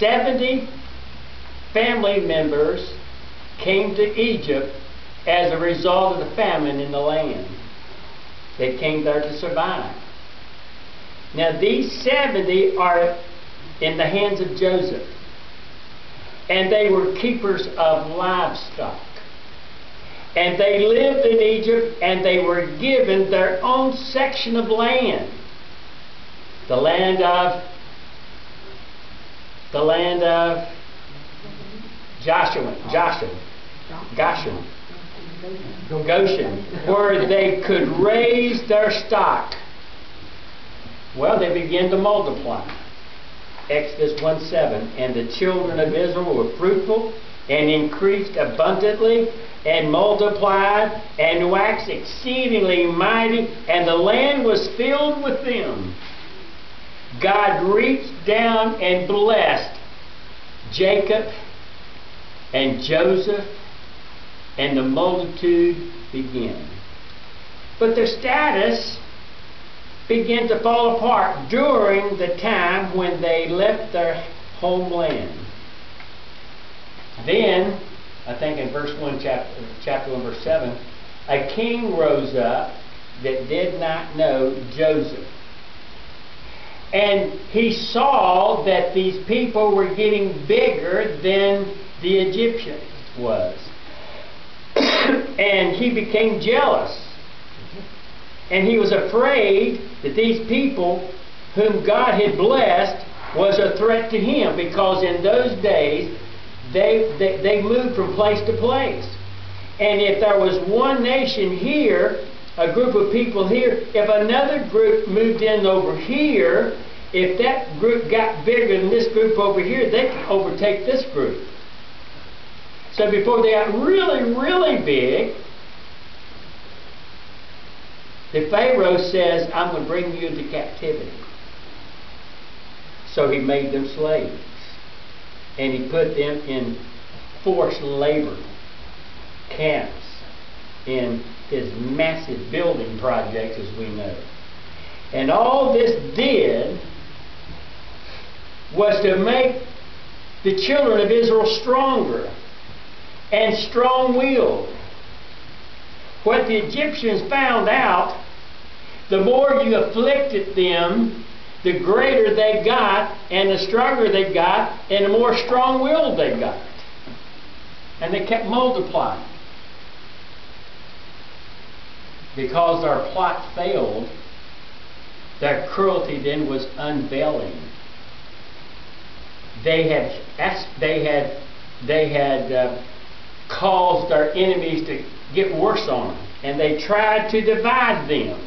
70 family members came to Egypt as a result of the famine in the land. They came there to survive. Now, these 70 are in the hands of Joseph. And they were keepers of livestock. And they lived in Egypt and they were given their own section of land. The land of the land of Joshua, Joshua, Goshen, Goshen, where they could raise their stock. Well, they began to multiply. Exodus 1 7. And the children of Israel were fruitful and increased abundantly and multiplied and waxed exceedingly mighty, and the land was filled with them. God reached down and blessed Jacob and Joseph, and the multitude began. But their status began to fall apart during the time when they left their homeland. Then, I think in verse 1, chapter, chapter 1, verse 7, a king rose up that did not know Joseph. And he saw that these people were getting bigger than the Egyptian was. and he became jealous. And he was afraid that these people whom God had blessed was a threat to him because in those days they, they, they moved from place to place. And if there was one nation here, a group of people here, if another group moved in over here, if that group got bigger than this group over here, they could overtake this group. So before they got really, really big, the Pharaoh says, I'm going to bring you into captivity. So he made them slaves. And he put them in forced labor camps in his massive building projects, as we know. And all this did was to make the children of Israel stronger and strong willed. What the Egyptians found out, the more you afflicted them, the greater they got, and the stronger they got, and the more strong willed they got. And they kept multiplying. Because our plot failed, their cruelty then was unveiling. They had, they had, they had uh, caused our enemies to get worse on them. And they tried to divide them.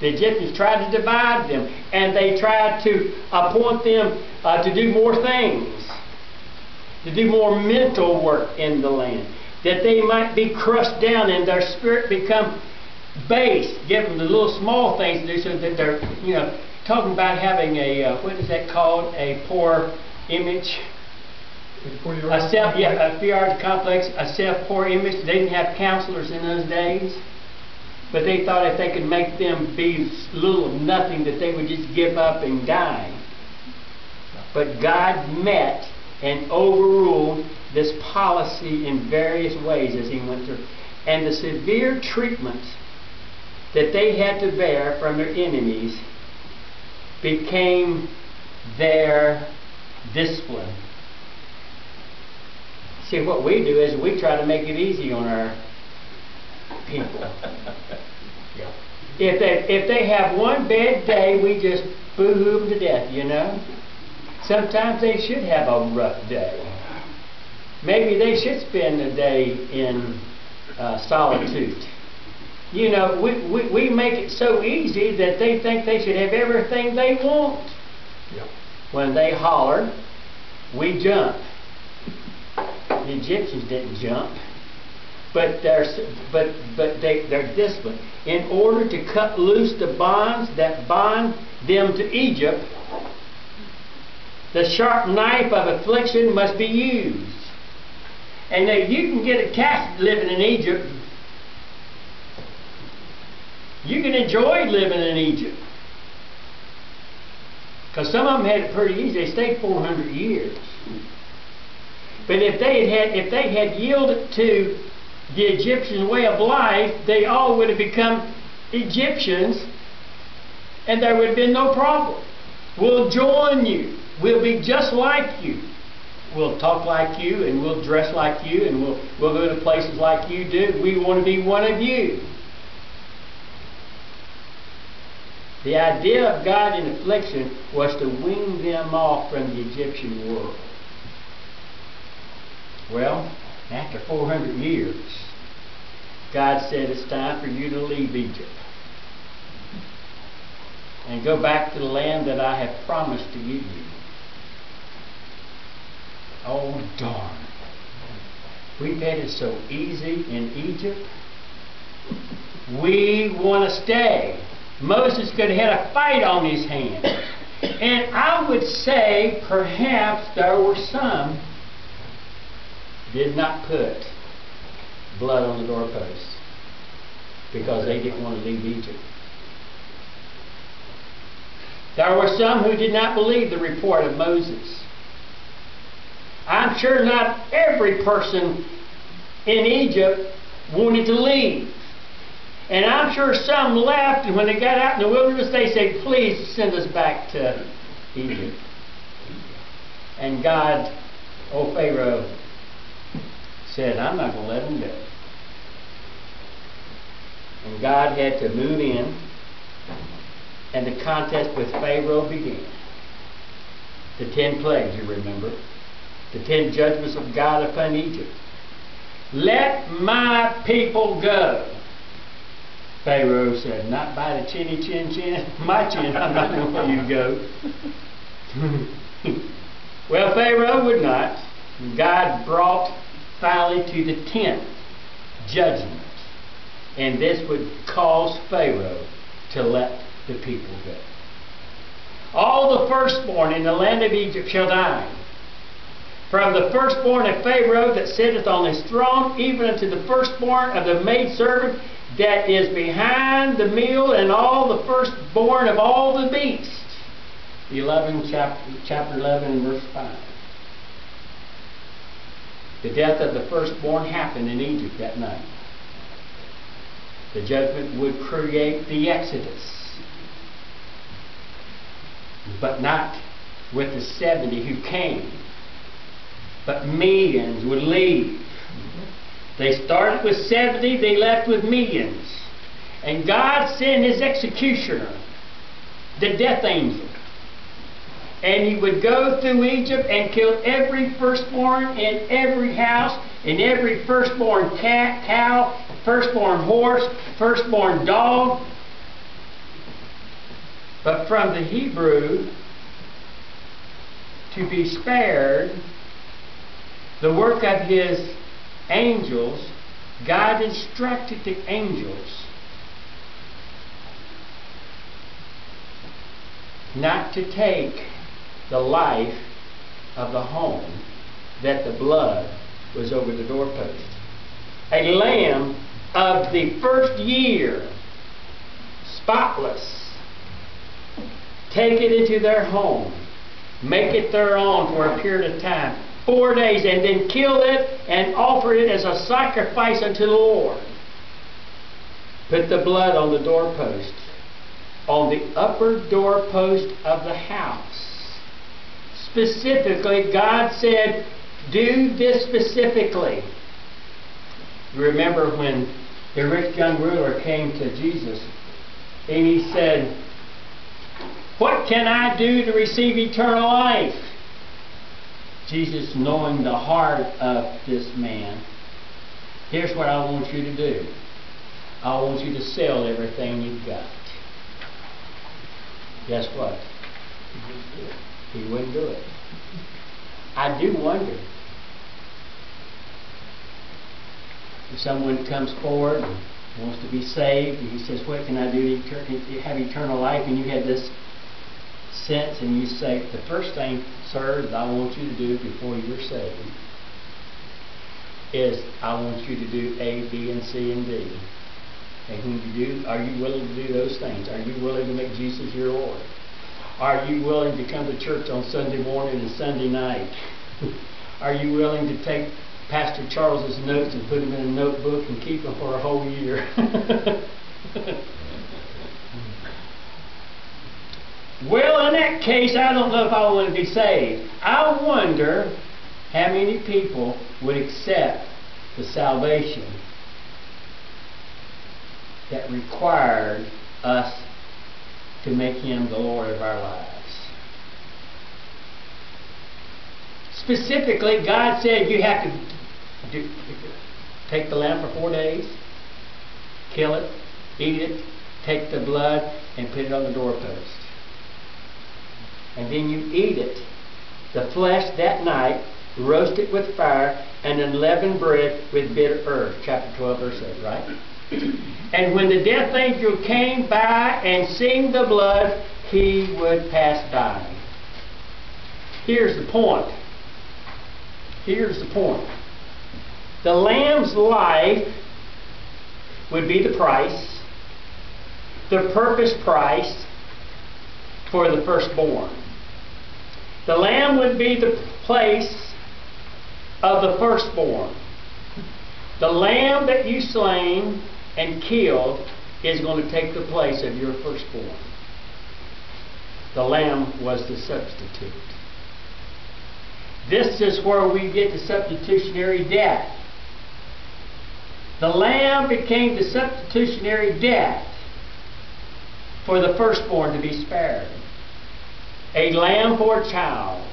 The Egyptians tried to divide them. And they tried to appoint them uh, to do more things. To do more mental work in the land. That they might be crushed down and their spirit become base. Give them the little small things to do so that they're, you know, talking about having a, uh, what is that called? A poor image a self, yeah, a inferiority complex, a self-poor image. They didn't have counselors in those days. But they thought if they could make them be little of nothing, that they would just give up and die. But God met and overruled this policy in various ways as He went through. And the severe treatment that they had to bear from their enemies became their discipline. See, what we do is we try to make it easy on our people. yeah. If they if they have one bad day, we just boo-hoo them to death, you know. Sometimes they should have a rough day. Maybe they should spend a day in uh, solitude. You know, we, we, we make it so easy that they think they should have everything they want. Yeah. When they holler, we jump. The Egyptians didn't jump, but they're but but they they're disciplined in order to cut loose the bonds that bind them to Egypt. The sharp knife of affliction must be used. And now you can get attached living in Egypt. You can enjoy living in Egypt. Because some of them had it pretty easy. They stayed 400 years. But if they had, if they had yielded to the Egyptian way of life, they all would have become Egyptians, and there would have been no problem. We'll join you. We'll be just like you. We'll talk like you, and we'll dress like you, and we'll we'll go to places like you do. We want to be one of you. The idea of God in affliction was to wean them off from the Egyptian world. Well, after 400 years, God said it's time for you to leave Egypt and go back to the land that I have promised to give you. Oh, darn. We've had it so easy in Egypt. We want to stay. Moses could have had a fight on his hands. And I would say perhaps there were some did not put blood on the doorposts because they didn't want to leave Egypt. There were some who did not believe the report of Moses. I'm sure not every person in Egypt wanted to leave. And I'm sure some left, and when they got out in the wilderness, they said, Please send us back to Egypt. And God, oh Pharaoh, said, I'm not going to let them go. And God had to move in, and the contest with Pharaoh began. The ten plagues, you remember. The ten judgments of God upon Egypt. Let my people go. Pharaoh said, Not by the chinny chin chin, my chin, I'm not going to let you go. well, Pharaoh would not. God brought finally to the tenth judgment. And this would cause Pharaoh to let the people go. All the firstborn in the land of Egypt shall die. From the firstborn of Pharaoh that sitteth on his throne, even unto the firstborn of the maidservant that is behind the meal, and all the firstborn of all the beasts. 11, chapter, chapter 11 verse 5. The death of the firstborn happened in Egypt that night. The judgment would create the Exodus, but not with the 70 who came, but millions would leave. They started with 70, they left with millions. And God sent his executioner, the death angel. And he would go through Egypt and kill every firstborn in every house, in every firstborn cat, cow, firstborn horse, firstborn dog. But from the Hebrew, to be spared, the work of his angels, God instructed the angels not to take the life of the home that the blood was over the doorpost. A lamb of the first year, spotless, take it into their home, make it their own for a period of time, four days, and then kill it and offer it as a sacrifice unto the Lord. Put the blood on the doorpost, on the upper doorpost of the house specifically, God said, do this specifically. Remember when the rich young ruler came to Jesus and he said, What can I do to receive eternal life? Jesus, knowing the heart of this man, here's what I want you to do. I want you to sell everything you've got. Guess what? He wouldn't do it. I do wonder if someone comes forward and wants to be saved, and he says, What can I do to have eternal life? And you have this sense, and you say, The first thing, sir, that I want you to do before you're saved is I want you to do A, B, and C, and D. And when you do, are you willing to do those things? Are you willing to make Jesus your Lord? Are you willing to come to church on Sunday morning and Sunday night? Are you willing to take Pastor Charles's notes and put them in a notebook and keep them for a whole year? well, in that case, I don't know if I want to be saved. I wonder how many people would accept the salvation that required us to make Him the Lord of our lives. Specifically, God said you have to do, take the lamb for four days, kill it, eat it, take the blood, and put it on the doorpost. And then you eat it, the flesh that night, roast it with fire, and unleavened bread with bitter herbs. Chapter 12, verse 8, right? and when the death angel came by and seeing the blood, he would pass by. Here's the point. Here's the point. The lamb's life would be the price, the purpose price for the firstborn. The lamb would be the place of the firstborn. The lamb that you slain and killed is going to take the place of your firstborn. The lamb was the substitute. This is where we get the substitutionary death. The lamb became the substitutionary death for the firstborn to be spared. A lamb for a child.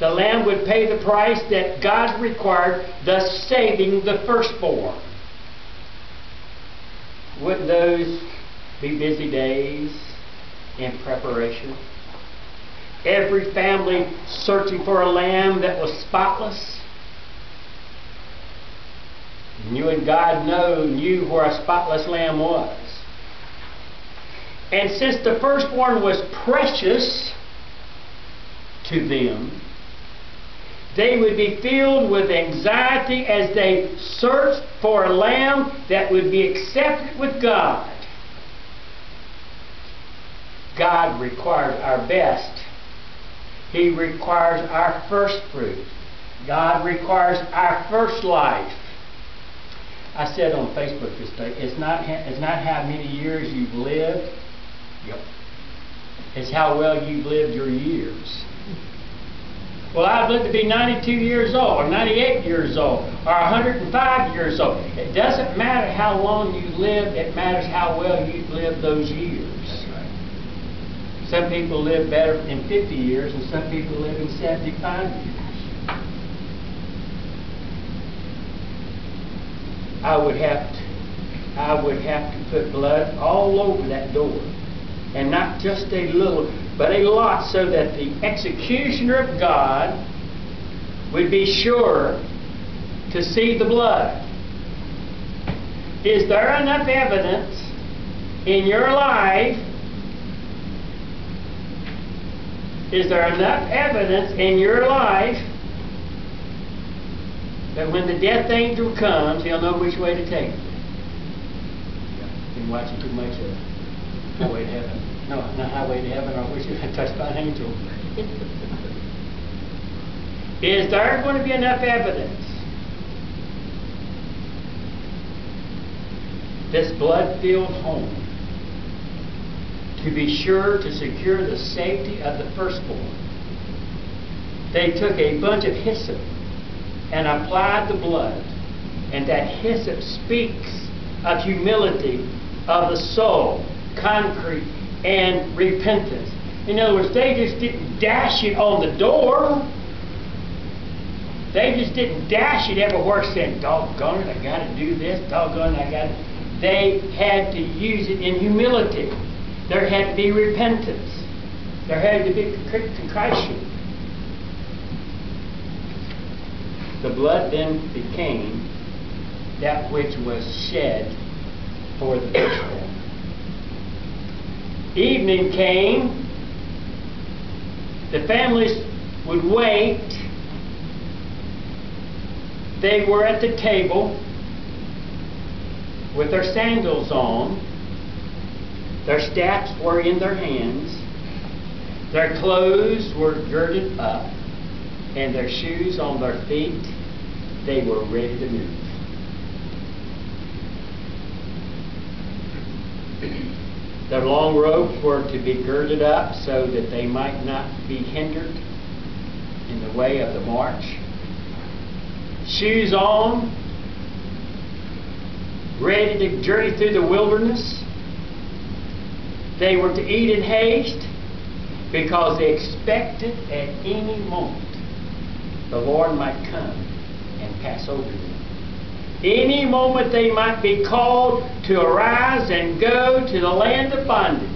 The lamb would pay the price that God required, thus saving the firstborn. Wouldn't those be busy days in preparation? Every family searching for a lamb that was spotless. And you and God know knew where a spotless lamb was. And since the firstborn was precious to them, they would be filled with anxiety as they searched for a lamb that would be accepted with God. God requires our best. He requires our first fruit. God requires our first life. I said on Facebook this day, it's not, it's not how many years you've lived. Yep. It's how well you've lived your years. Well, I've lived to be 92 years old, or 98 years old, or 105 years old. It doesn't matter how long you live, it matters how well you've lived those years. Some people live better in 50 years, and some people live in 75 years. I would have to, I would have to put blood all over that door, and not just a little but a lot so that the executioner of God would be sure to see the blood. Is there enough evidence in your life? Is there enough evidence in your life that when the death angel comes, he'll know which way to take it? Been watching too much of Highway to Heaven. No, not highway to heaven, I wish you had touched by an angel. Is there going to be enough evidence? This blood-filled home to be sure to secure the safety of the firstborn. They took a bunch of hyssop and applied the blood. And that hyssop speaks of humility of the soul, concrete, and repentance. In other words, they just didn't dash it on the door. They just didn't dash it everywhere saying, doggone it, I got to do this, doggone it, I got to. They had to use it in humility. There had to be repentance. There had to be contrition. The blood then became that which was shed for the firstborn. Evening came. The families would wait. They were at the table with their sandals on. Their staffs were in their hands. Their clothes were girded up, and their shoes on their feet. They were ready to move. Their long robes were to be girded up so that they might not be hindered in the way of the march. Shoes on, ready to journey through the wilderness. They were to eat in haste because they expected at any moment the Lord might come and pass over them. Any moment they might be called to arise and go to the land of bondage.